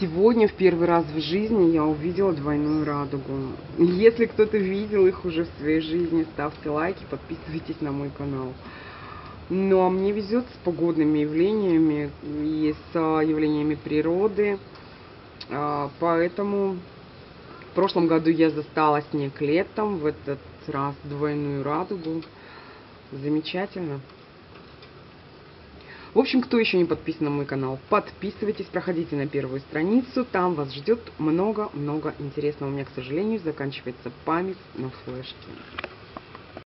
сегодня в первый раз в жизни я увидела двойную радугу. Если кто-то видел их уже в своей жизни, ставьте лайки, подписывайтесь на мой канал. Ну а мне везет с погодными явлениями и с явлениями природы. А, поэтому в прошлом году я застала снег летом, в этот раз двойную радугу. Замечательно. В общем, кто еще не подписан на мой канал, подписывайтесь, проходите на первую страницу, там вас ждет много-много интересного. У меня, к сожалению, заканчивается память на флешке.